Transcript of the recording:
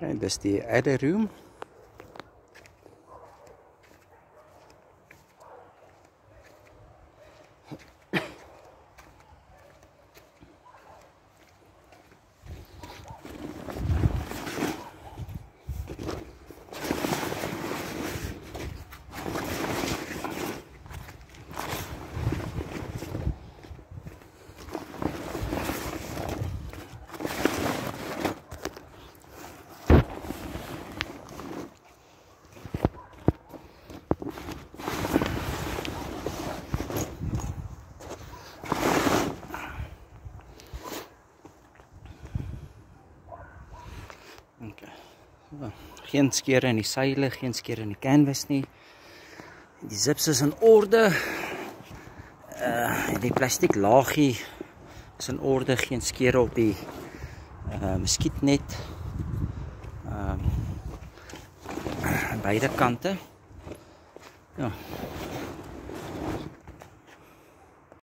and that's the other room. Okay. Geen skeure in die seile, geen skeure in die canvas nie. Die zips is in orde. Uh die plastiek laagie is in orde, geen skeure op die uh muskietnet. Ehm uh, beide kante. Ja.